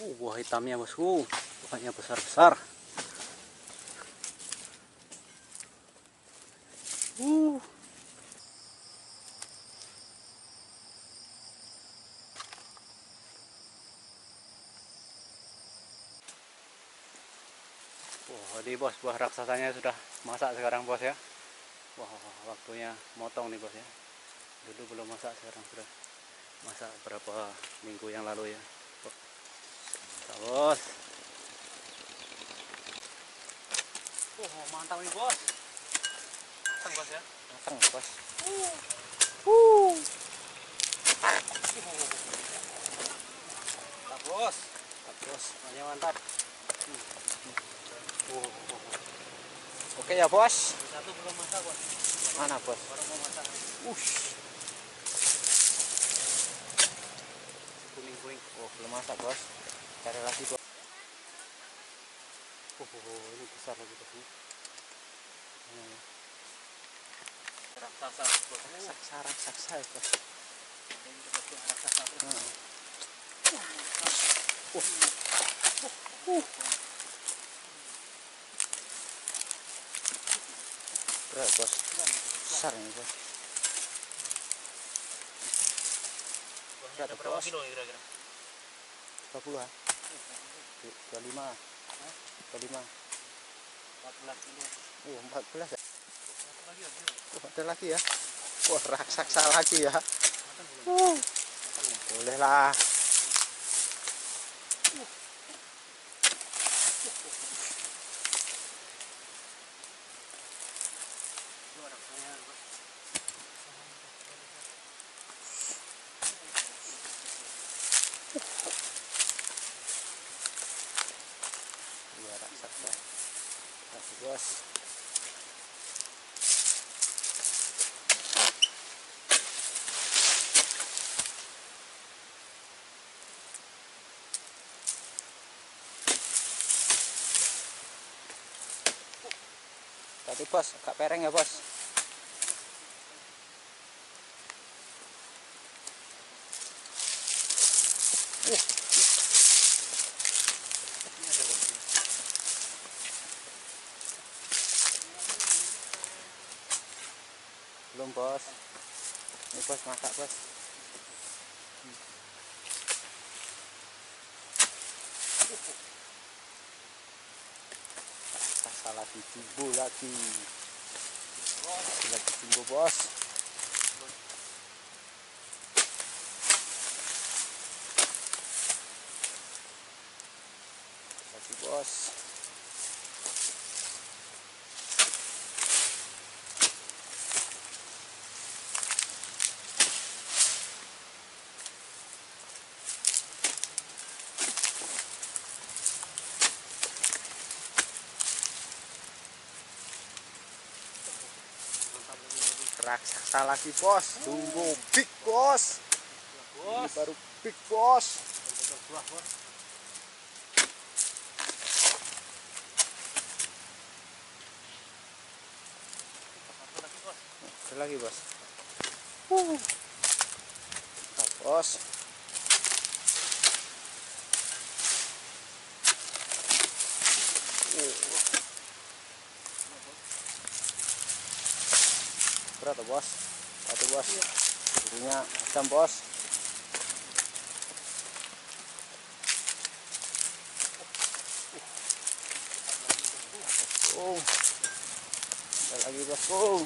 Uh, buah hitamnya bosku, buahnya besar-besar. Uh. Wah, di bos buah raksasanya sudah masak sekarang bos ya. Wah, waktunya motong nih bos ya. Dulu belum masak, sekarang sudah masak berapa minggu yang lalu ya. Mantap bos. Oh, mantap nih bos. Matang bos ya. Matang bos. Uh. Uh. Mantap bos. Mantap bos. Banyak mantap. Oh, oh. Oke ya bos. Satu belum masak bos. Mana bos? Baru mau masak. Ush. Kuning kuning. Oh belum masak bos. Cari lagi bos. Oh, oh, oh, ini besar lagi ini. Hmm. Raksasa. Raksasa raksasa raksasa terus. Hmm. Berat bos. Besar ini bos. Berapa kilo kira-kira? 20 ah. 25. 25. 14 kilo. Oh 14 ya. Oh, ada lagi ya. Wah raksasa lagi ya. Uh. Boleh lah. Dua raksanya bos. Dua raksasa. Tadi bos, agak pereng ya bos. Ini Belum bos. Ini bos masak bos. Raksasa lagi jumbo lagi. Lagi jumbo bos. Lagi bos. Raksasa lagi bos. Jumbo big bos. Ini baru big bos. Lagi bos. Uh. Bos. Berat tuh, bos. Satu bos. Jadinya asam bos. Oh. Ada lagi bos. Oh.